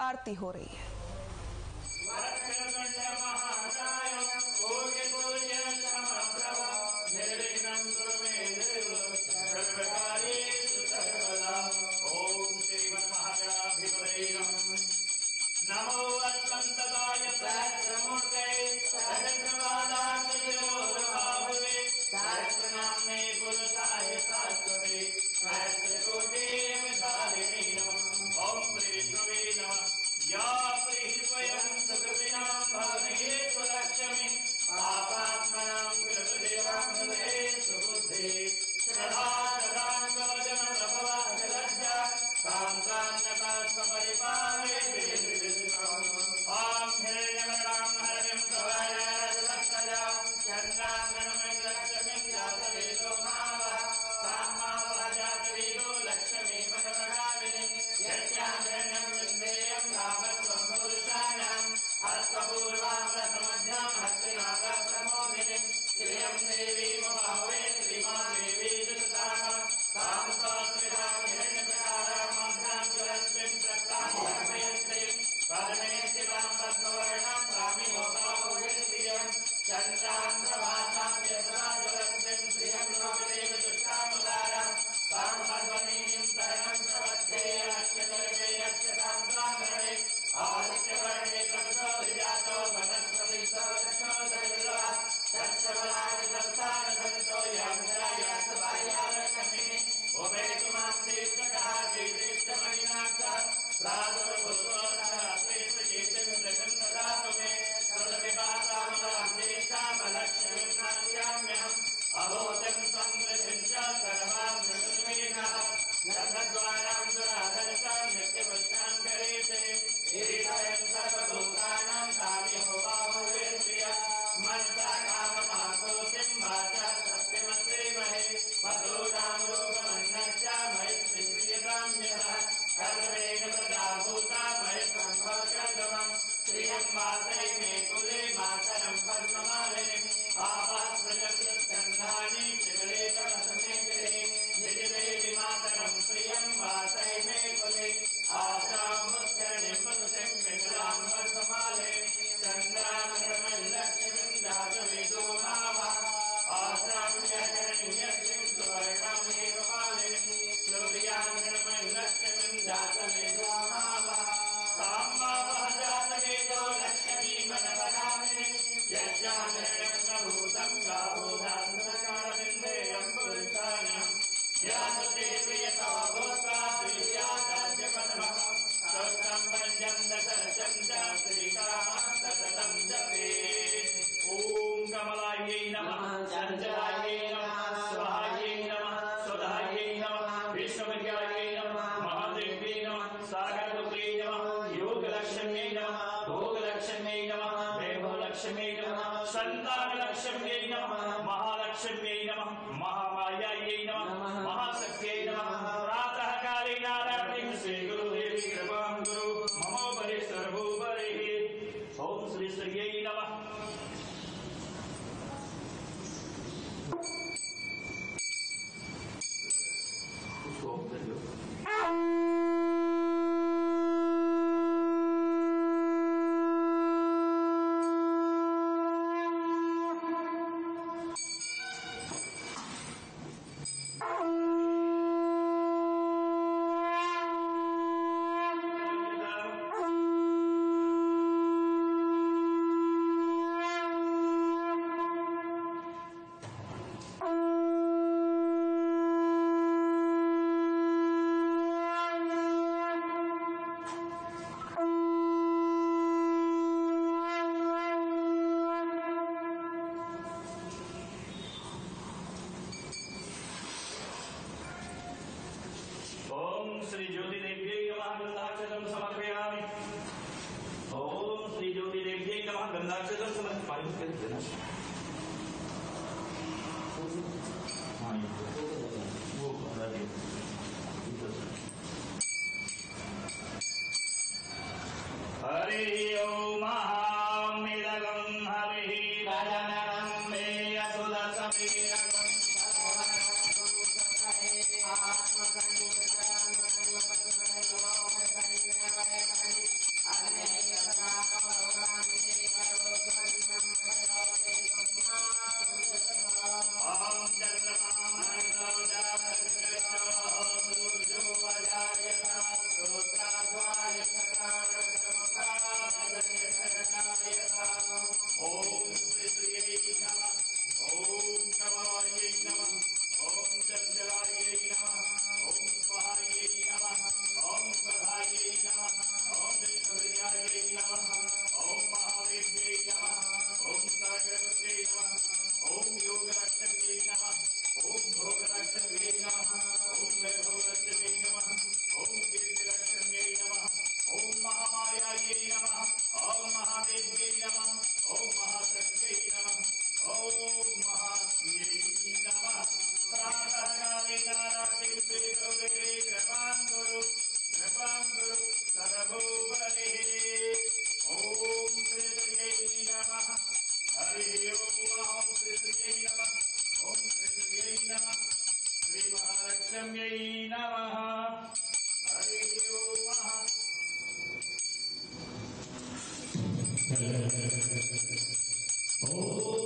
आरती हो रही है। सन्तानलक्ष्म्यै नमः महालक्ष्म्यै नमः महामायायै नमः महाशक्त्यै नमः। प्रातः काले नारायण से गुरुदेवी कृपां गुरु ममोपरि सर्वोपरिः। ॐ श्री श्रियै नमः। उसको मः ओ